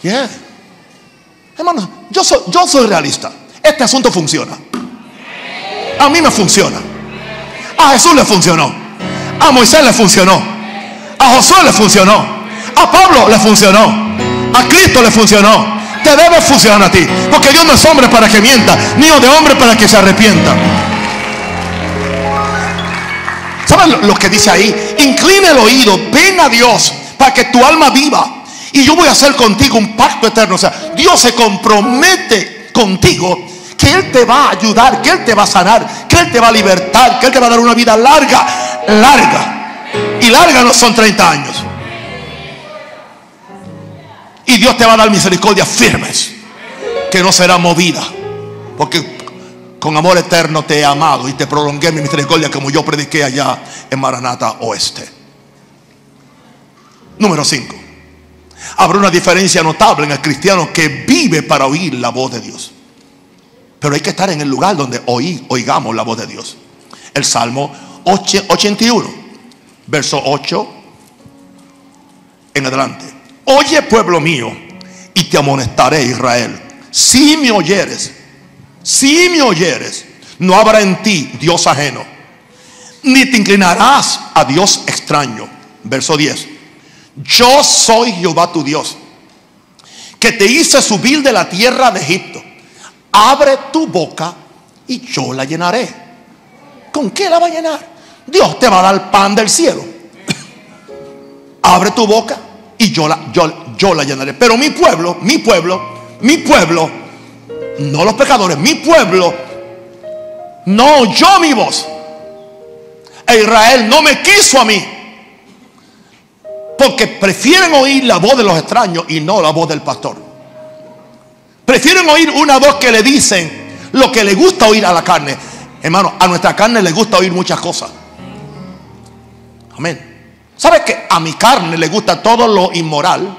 A: Yeah. Hermanos, yo soy, yo soy realista. Este asunto funciona. A mí me funciona. A Jesús le funcionó. A Moisés le funcionó. A Josué le funcionó. A Pablo le funcionó. A Cristo le funcionó te debe funcionar a ti. Porque Dios no es hombre para que mienta, ni de hombre para que se arrepienta. ¿Saben lo que dice ahí? Inclina el oído, ven a Dios para que tu alma viva. Y yo voy a hacer contigo un pacto eterno. O sea, Dios se compromete contigo que Él te va a ayudar, que Él te va a sanar, que Él te va a libertar, que Él te va a dar una vida larga, larga. Y larga no son 30 años. Y Dios te va a dar misericordia firmes, que no será movida. Porque con amor eterno te he amado y te prolongué mi misericordia como yo prediqué allá en Maranata Oeste. Número 5. Habrá una diferencia notable en el cristiano que vive para oír la voz de Dios. Pero hay que estar en el lugar donde oí, oigamos la voz de Dios. El Salmo 81, verso 8 en adelante. Oye pueblo mío, y te amonestaré Israel. Si me oyeres, si me oyeres, no habrá en ti Dios ajeno, ni te inclinarás a Dios extraño. Verso 10. Yo soy Jehová tu Dios, que te hice subir de la tierra de Egipto. Abre tu boca y yo la llenaré. ¿Con qué la va a llenar? Dios te va a dar pan del cielo. Abre tu boca y yo la, yo, yo la llenaré. Pero mi pueblo, mi pueblo, mi pueblo, no los pecadores, mi pueblo, no oyó mi voz. E Israel no me quiso a mí. Porque prefieren oír la voz de los extraños y no la voz del pastor. Prefieren oír una voz que le dicen lo que le gusta oír a la carne. Hermano, a nuestra carne le gusta oír muchas cosas. Amén. ¿Sabe que a mi carne le gusta todo lo inmoral,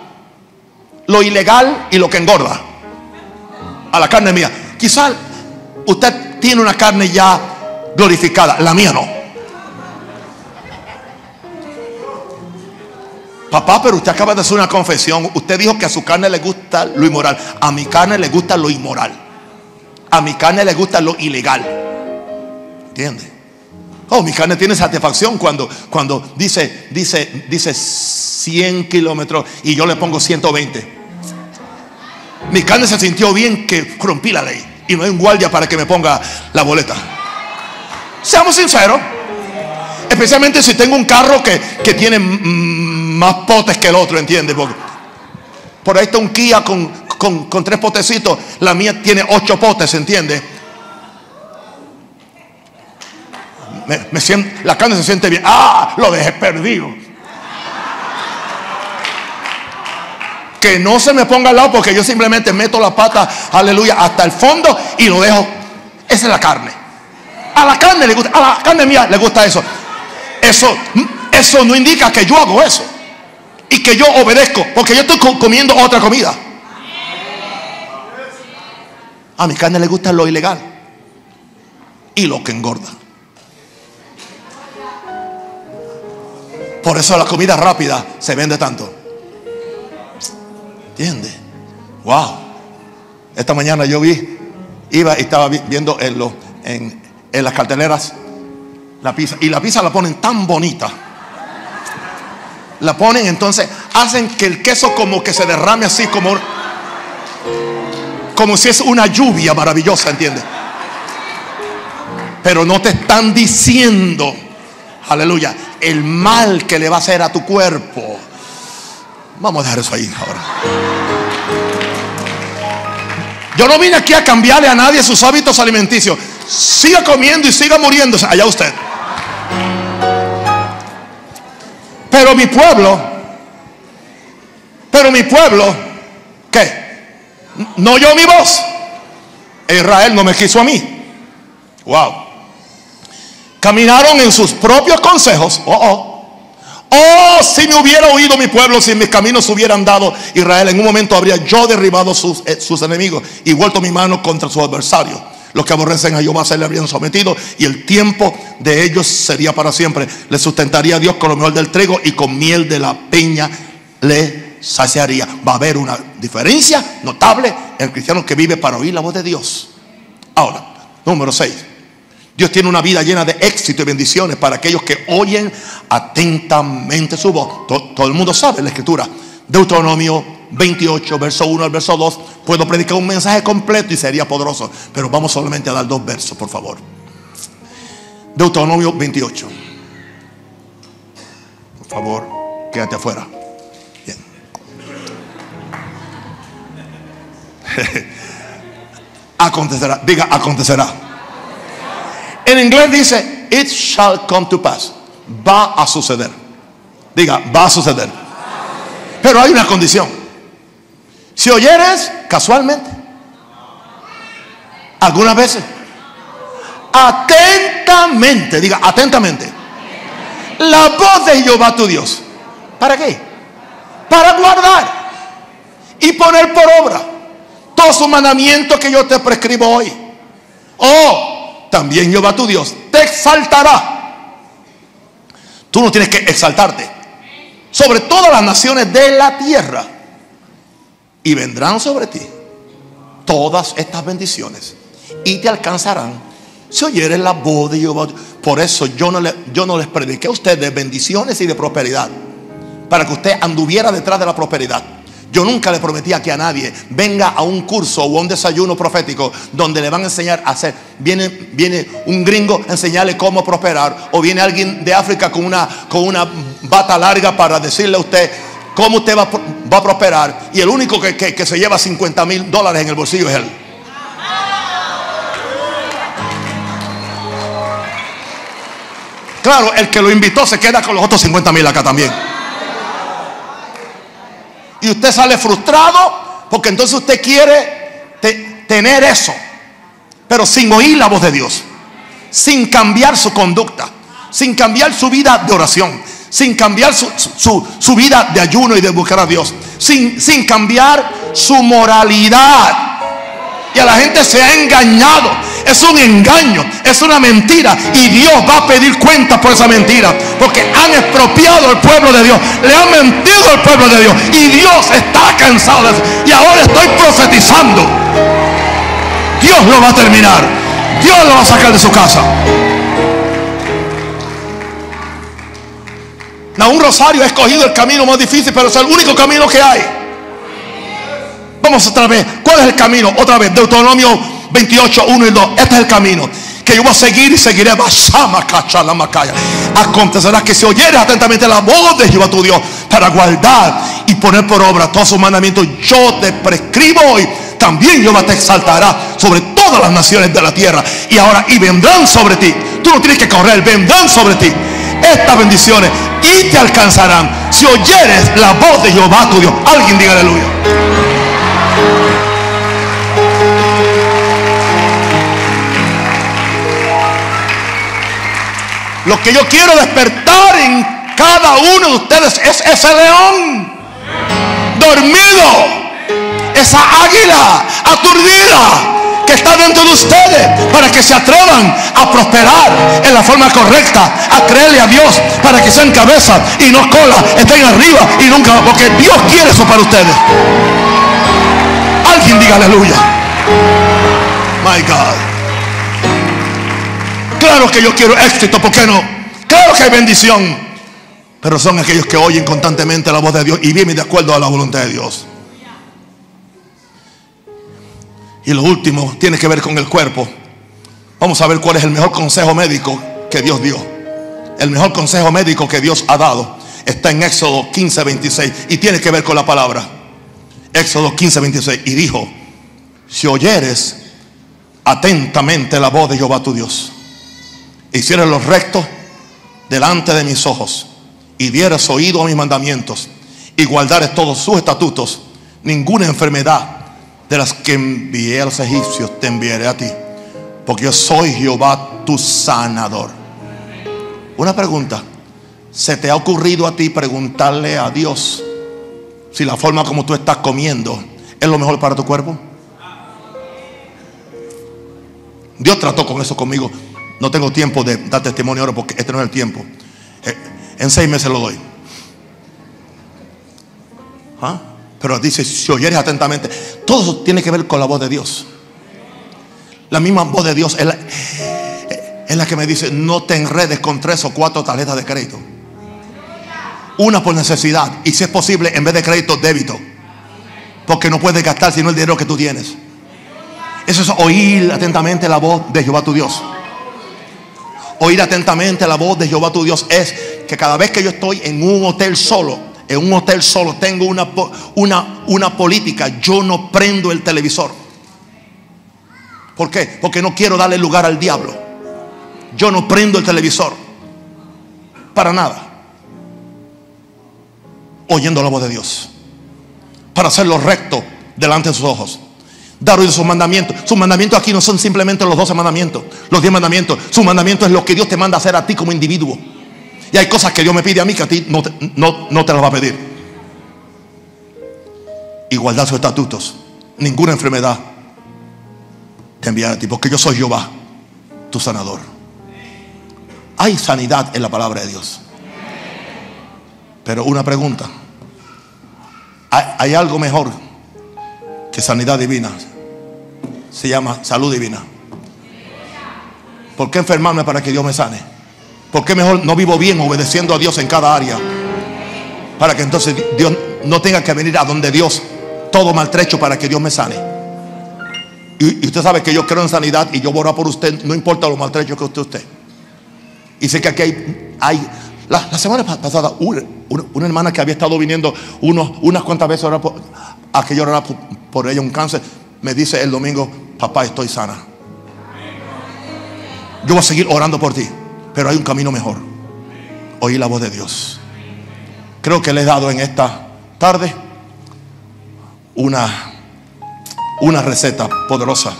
A: lo ilegal y lo que engorda? A la carne mía. Quizás usted tiene una carne ya glorificada, la mía no. Papá, pero usted acaba de hacer una confesión. Usted dijo que a su carne le gusta lo inmoral. A mi carne le gusta lo inmoral. A mi carne le gusta lo ilegal. ¿Entiende? Oh, mi carne tiene satisfacción cuando, cuando dice, dice, dice 100 kilómetros y yo le pongo 120. Mi carne se sintió bien que rompí la ley y no hay un guardia para que me ponga la boleta. Seamos sinceros. Especialmente si tengo un carro que, tiene más potes que el otro, ¿entiendes? por ahí está un Kia con, con, tres potecitos. La mía tiene ocho potes, ¿entiendes? Me, la carne se siente bien. Ah, lo dejé perdido. Que no se me ponga al lado porque yo simplemente meto la pata, aleluya, hasta el fondo y lo dejo. Esa es la carne. A la carne le gusta, a la carne mía le gusta eso. Eso, eso no indica que yo hago eso. Y que yo obedezco. Porque yo estoy comiendo otra comida. A mi carne le gusta lo ilegal. Y lo que engorda. Por eso la comida rápida se vende tanto. ¿Entiende? Wow. Esta mañana yo vi, iba y estaba viendo en, en, en las carteleras la pizza. Y la pizza la ponen tan bonita. La ponen, entonces hacen que el queso como que se derrame así como como si es una lluvia maravillosa, ¿entiendes? Pero no te están diciendo, aleluya, el mal que le va a hacer a tu cuerpo. Vamos a dejar eso ahí ahora. Yo no vine aquí a cambiarle a nadie sus hábitos alimenticios. Siga comiendo y siga muriéndose. Allá usted. Pero mi pueblo, pero mi pueblo, ¿qué? No oyó mi voz. Israel no me quiso a mí. Wow. Caminaron en sus propios consejos. Oh, oh. Oh, si me hubiera oído mi pueblo, si mis caminos hubieran dado Israel, en un momento habría yo derribado sus, eh, sus enemigos y vuelto mi mano contra su adversario. Los que aborrecen a Jehová se le habrían sometido y el tiempo de ellos sería para siempre. Le sustentaría a Dios con lo mejor del trigo y con miel de la peña le saciaría. Va a haber una diferencia notable en el cristiano que vive para oír la voz de Dios. Ahora, número 6. Dios tiene una vida llena de éxito y bendiciones para aquellos que oyen atentamente su voz. Todo, el mundo sabe la escritura. Deuteronomio 28, verso 1 al verso 2, puedo predicar un mensaje completo y sería poderoso. Pero vamos solamente a dar dos versos, por favor. Deuteronomio 28. Por favor, quédate afuera. Bien. acontecerá, diga, acontecerá. En inglés dice, it shall come to pass. Va a suceder. Diga, va a suceder. Pero hay una condición. Si oyeres casualmente, algunas veces, atentamente, diga atentamente, la voz de Jehová tu Dios. ¿Para qué? Para guardar y poner por obra todos sus mandamientos que yo te prescribo hoy. Oh, también Jehová tu Dios te exaltará. Tú no tienes que exaltarte sobre todas las naciones de la tierra y vendrán sobre ti todas estas bendiciones y te alcanzarán si oyeres la voz de Jehová. Por eso yo no, yo no les prediqué a ustedes bendiciones y de prosperidad, para que usted anduviera detrás de la prosperidad. Yo nunca le prometí aquí a nadie, venga a un curso o a un desayuno profético donde le van a enseñar a hacer. Viene, viene un gringo a enseñarle cómo prosperar. O viene alguien de África con una, con una bata larga para decirle a usted, cómo usted va, a prosperar. Y el único que, se lleva 50 mil dólares en el bolsillo es él. Claro, el que lo invitó se queda con los otros 50 mil acá también. Y usted sale frustrado porque entonces usted quiere tener eso, pero sin oír la voz de Dios, sin cambiar su conducta, sin cambiar su vida de oración, sin cambiar su, vida de ayuno y de buscar a Dios, sin cambiar su moralidad. Y a la gente se ha engañado. Es un engaño, es una mentira. Y Dios va a pedir cuentas por esa mentira. Porque han expropiado al pueblo de Dios. Le han mentido al pueblo de Dios. Y Dios está cansado de. Y ahora estoy profetizando. Dios lo va a terminar. Dios lo va a sacar de su casa. un Rosario ha escogido el camino más difícil, pero es el único camino que hay. Vamos otra vez. ¿Cuál es el camino? Otra vez. Deuteronomio 28, 1 y 2. Este es el camino. Que yo voy a seguir y seguiré. Macaya. Acontecerá que si oyeres atentamente la voz de Jehová tu Dios para guardar y poner por obra todos sus mandamientos, yo te prescribo hoy. También Jehová te exaltará sobre todas las naciones de la tierra. Y ahora, y vendrán sobre ti. Tú no tienes que correr, vendrán sobre ti estas bendiciones y te alcanzarán si oyeres la voz de Jehová tu Dios. Alguien diga aleluya. Lo que yo quiero despertar en cada uno de ustedes es ese león dormido, esa águila aturdida que está dentro de ustedes para que se atrevan a prosperar en la forma correcta, a creerle a Dios para que sean cabeza y no cola, estén arriba y nunca, porque Dios quiere eso para ustedes. Alguien diga aleluya. My God. Claro que yo quiero éxito, ¿por qué no? Claro que hay bendición. Pero son aquellos que oyen constantemente la voz de Dios y viven de acuerdo a la voluntad de Dios. Y lo último tiene que ver con el cuerpo. Vamos a ver cuál es el mejor consejo médico que Dios dio. El mejor consejo médico que Dios ha dado está en Éxodo 15, 26 y tiene que ver con la palabra. Éxodo 15, 26 y dijo, si oyeres atentamente la voz de Jehová tu Dios, hicieres lo recto delante de mis ojos y dieres oído a mis mandamientos y guardares todos sus estatutos, ninguna enfermedad de las que envié a los egipcios te enviaré a ti, porque yo soy Jehová tu sanador. Una pregunta, ¿se te ha ocurrido a ti preguntarle a Dios si la forma como tú estás comiendo es lo mejor para tu cuerpo? Dios trató con eso conmigo. No tengo tiempo de dar testimonio ahora porque este no es el tiempo. Eh, En seis meses lo doy. ¿Ah? Pero dice, si oyeres atentamente, todo tiene que ver con la voz de Dios. La misma voz de Dios es la, es la que me dice, no te enredes con tres o cuatro tarjetas de crédito. Una por necesidad y si es posible, en vez de crédito, débito. Porque no puedes gastar sino el dinero que tú tienes. Eso es oír atentamente la voz de Jehová tu Dios. Oír atentamente la voz de Jehová tu Dios es que cada vez que yo estoy en un hotel solo, en un hotel solo, tengo una, una, una política, yo no prendo el televisor. ¿Por qué? Porque no quiero darle lugar al diablo. Yo no prendo el televisor. Para nada. Oyendo la voz de Dios. Para hacerlo recto delante de sus ojos. Dar oído a sus mandamientos. Sus mandamientos aquí no son simplemente los 12 mandamientos, los 10 mandamientos. Sus mandamientos es lo que Dios te manda a hacer a ti como individuo. Y hay cosas que Dios me pide a mí que a ti no te, no, no te las va a pedir. Y guardar sus estatutos. Ninguna enfermedad te enviará a ti, porque yo soy Jehová, tu sanador. Hay sanidad en la palabra de Dios. Pero una pregunta. ¿Hay, hay algo mejor que sanidad divina? Se llama salud divina. ¿Por qué enfermarme para que Dios me sane? ¿Por qué mejor no vivo bien obedeciendo a Dios en cada área? Para que entonces Dios no tenga que venir a donde Dios todo maltrecho para que Dios me sane. Y, usted sabe que yo creo en sanidad y yo voy a orar por usted, no importa lo maltrecho que usted esté. Y sé que aquí hay, hay la, semana pa- pasada, una, una- hermana que había estado viniendo unas cuantas veces a, orar a que yo orara por ella un cáncer, me dice el domingo, papá, estoy sana. Yo voy a seguir orando por ti, pero hay un camino mejor. Oír la voz de Dios. Creo que le he dado en esta tarde una, una receta poderosa.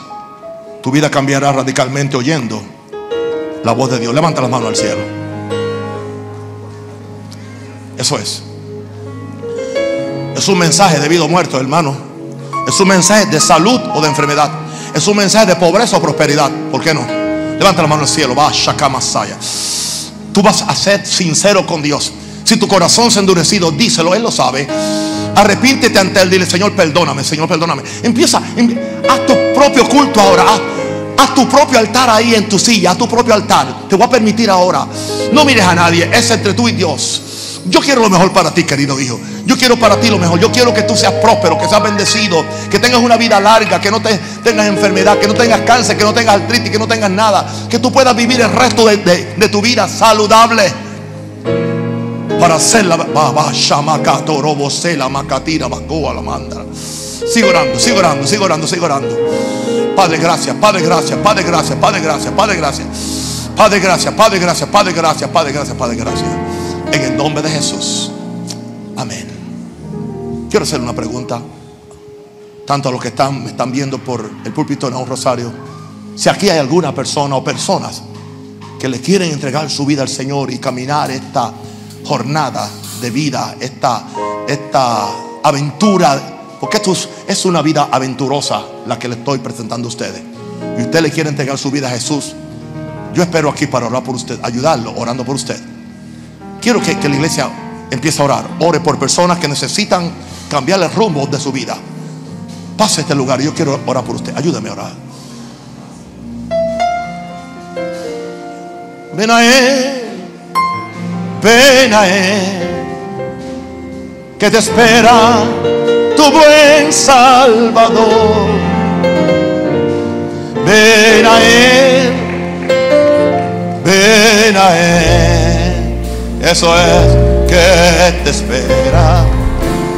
A: Tu vida cambiará radicalmente oyendo la voz de Dios. Levanta las manos al cielo. Eso es. Es un mensaje de vida o muerto, hermano. Es un mensaje de salud o de enfermedad. Es un mensaje de pobreza o prosperidad. ¿Por qué no? Levanta la mano al cielo. Va, Shakamasaya. Tú vas a ser sincero con Dios. Si tu corazón se ha endurecido, díselo, Él lo sabe. Arrepíntete ante Él, dile, Señor, perdóname, Señor, perdóname. Empieza, haz tu propio culto ahora. Haz, tu propio altar ahí en tu silla, haz tu propio altar. Te voy a permitir ahora. No mires a nadie, es entre tú y Dios. Yo quiero lo mejor para ti, querido hijo. Yo quiero para ti lo mejor. Yo quiero que tú seas próspero, que seas bendecido, que tengas una vida larga, que no te, tengas enfermedad, que no tengas cáncer, que no tengas artritis, que no tengas nada. Que tú puedas vivir el resto de, de tu vida saludable para hacer la Macatira, la mandra. Sigo orando, sigo orando, sigo orando, sigo orando. Padre, gracias, Padre, gracias, Padre, gracias, Padre, gracias, Padre, gracias. Padre, gracias, Padre, gracias, Padre, gracias, Padre, gracias, Padre, gracias. En el nombre de Jesús. Amén. Quiero hacer una pregunta. Tanto a los que están, me están viendo por el púlpito en un rosario. Si aquí hay alguna persona o personas que le quieren entregar su vida al Señor y caminar esta jornada de vida, esta, esta aventura, porque esto es una vida aventurosa la que le estoy presentando a ustedes. Y usted le quiere entregar su vida a Jesús. Yo espero aquí para orar por usted, ayudarlo, orando por usted. Quiero que, la iglesia empiece a orar. Ore por personas que necesitan cambiar el rumbo de su vida. Pase a este lugar. Yo quiero orar por usted. Ayúdame a orar. Ven a Él pena es que te espera tu buen Salvador. Ven a Él, ven a Él. Eso es que te espera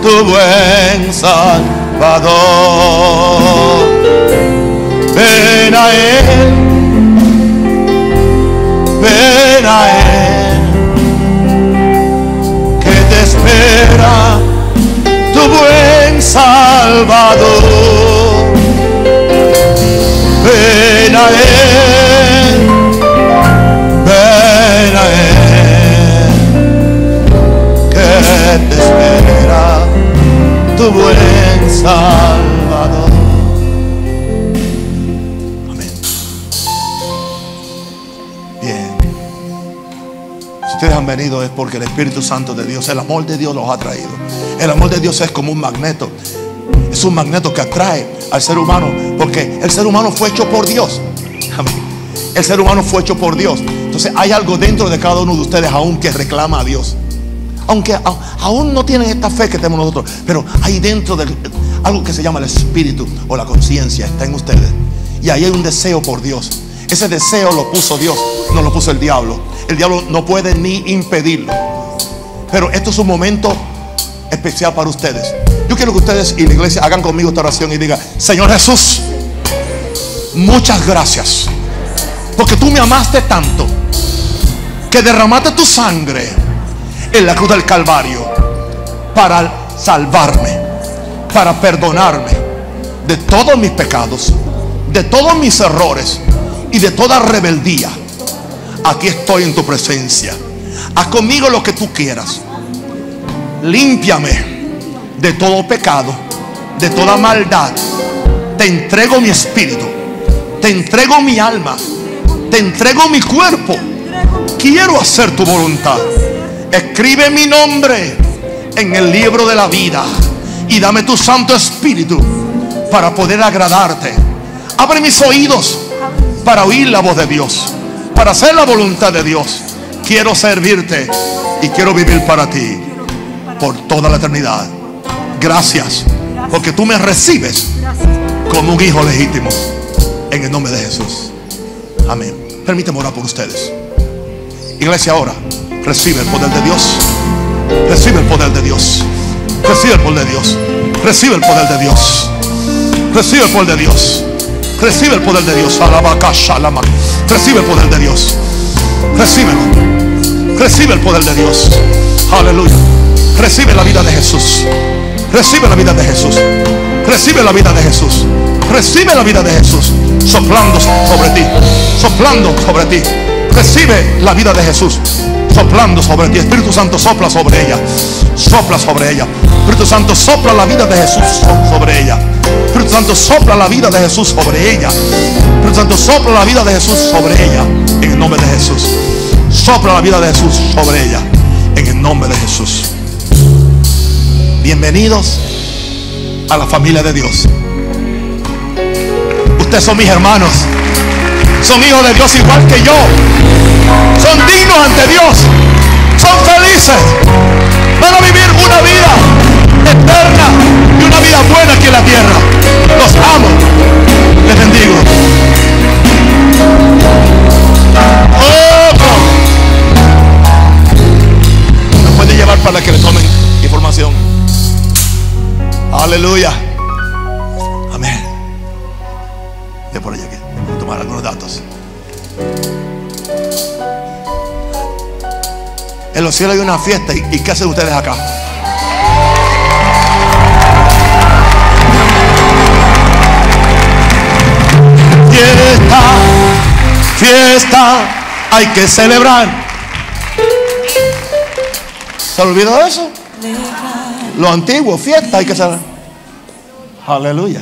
A: tu buen Salvador. Ven a Él, ven a Él espera tu buen Salvador. Ven a Él, Es porque el Espíritu Santo de Dios, el amor de Dios los ha traído. El amor de Dios es como un magneto. Es un magneto que atrae al ser humano porque el ser humano fue hecho por Dios. El ser humano fue hecho por Dios. Entonces hay algo dentro de cada uno de ustedes aún que reclama a Dios. Aunque aún no tienen esta fe que tenemos nosotros, pero hay dentro de algo que se llama el espíritu o la conciencia, está en ustedes. Y ahí hay un deseo por Dios. Ese deseo lo puso Dios, no lo puso el diablo. El diablo no puede ni impedirlo. Pero esto es un momento especial para ustedes. Yo quiero que ustedes y la iglesia hagan conmigo esta oración y digan, Señor Jesús, muchas gracias. Porque tú me amaste tanto que derramaste tu sangre en la cruz del Calvario para salvarme, para perdonarme de todos mis pecados, de todos mis errores y de toda rebeldía aquí estoy en tu presencia. Haz conmigo lo que tú quieras. Límpiame de todo pecado, de toda maldad. Te entrego mi espíritu. Te entrego mi alma. Te entrego mi cuerpo. Quiero hacer tu voluntad. Escribe mi nombre en el libro de la vida. Y dame tu Santo Espíritu para poder agradarte. Abre mis oídos para oír la voz de Dios para hacer la voluntad de Dios. Quiero servirte y quiero vivir para ti por toda la eternidad. Gracias, porque tú me recibes como un hijo legítimo. En el nombre de Jesús. Amén. Permíteme orar por ustedes. Iglesia, ahora recibe el poder de Dios. Recibe el poder de Dios. Recibe el poder de Dios. Recibe el poder de Dios. Recibe el poder de Dios. Recibe el poder de Dios. Recibe el poder de Dios. Recíbelo. Recibe el poder de Dios. Aleluya. Recibe la vida de Jesús. Recibe la vida de Jesús. Recibe la vida de Jesús. Recibe la vida de Jesús. Soplando sobre ti. Soplando sobre ti. Recibe la vida de Jesús. soplando sobre ti. Espíritu Santo sopla sobre ella. Sopla sobre ella. Espíritu Santo sopla la vida de Jesús sobre ella. Espíritu Santo sopla la vida de Jesús sobre ella. Espíritu Santo sopla la vida de Jesús sobre ella. En el nombre de Jesús. Sopla la vida de Jesús sobre ella. En el nombre de Jesús. Bienvenidos a la familia de Dios. Ustedes son mis hermanos. Son hijos de Dios igual que yo. Son dignos ante Dios. Son felices. Van a vivir una vida eterna y una vida buena aquí en la tierra. Los amo. Les bendigo. Otro. Me puede llevar para que le tomen información. Aleluya. Amén. De por allá que voy a tomar algunos datos. En los cielos hay una fiesta. ¿Y, y qué hacen ustedes acá? Hay que celebrar. ¿Se olvidó eso? Lo antiguo, fiesta, hay que celebrar. Aleluya.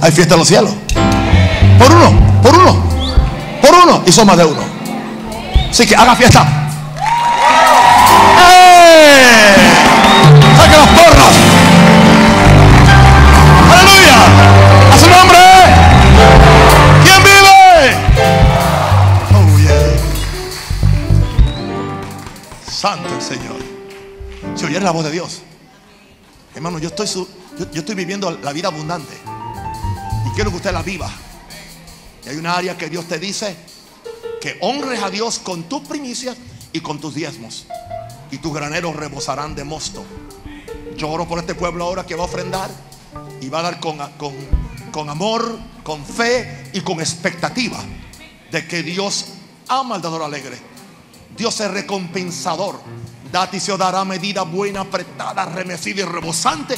A: Hay fiesta en los cielos. Por uno, por uno, por uno. Y son más de uno. Así que haga fiesta. ¡Eh! ¡Saque las! ¡Aleluya! Si oyera la voz de Dios. Hermano, yo estoy, su- yo, estoy viviendo la vida abundante. Y quiero que usted la viva. Y hay una área que Dios te dice que honres a Dios con tus primicias y con tus diezmos. Y tus graneros rebosarán de mosto. Yo oro por este pueblo ahora que va a ofrendar y va a dar con, con, con amor, con fe y con expectativa de que Dios ama al dador alegre. Dios es recompensador. Date y se dará medida buena, apretada, remecida y rebosante.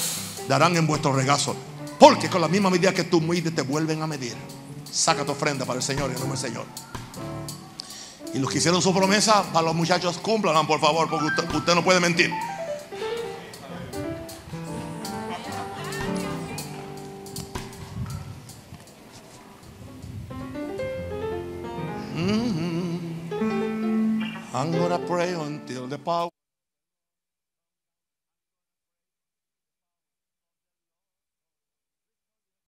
A: Darán en vuestro regazo. Porque con la misma medida que tú mides te vuelven a medir. Saca tu ofrenda para el Señor y el nombre del Señor. Y los que hicieron su promesa, para los muchachos, cúmplanla por favor, porque usted, no puede mentir. Power.